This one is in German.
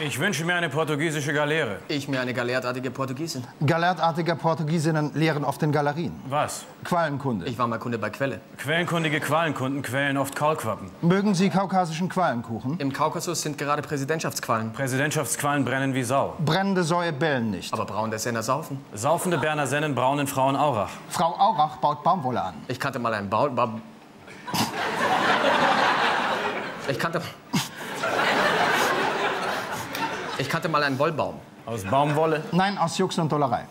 Ich wünsche mir eine portugiesische Galeere. Ich mir eine galertartige Portugiesin. Galertartige Portugiesinnen lehren oft in Galerien. Was? Quallenkunde. Ich war mal Kunde bei Quelle. Quellenkundige Qualenkunden quälen oft Kaulquappen. Mögen Sie kaukasischen Quallenkuchen? Im Kaukasus sind gerade Präsidentschaftsqualen. Präsidentschaftsqualen brennen wie Sau. Brennende Säue bellen nicht. Aber braun der Senner saufen. Saufende Berner Sennen braunen Frauen Aurach. Frau Aurach baut Baumwolle an. Ich kannte mal einen Baul... Ba ich kannte... Ich kannte mal einen Wollbaum. Aus Baumwolle. Nein, aus Jux und Dollerei.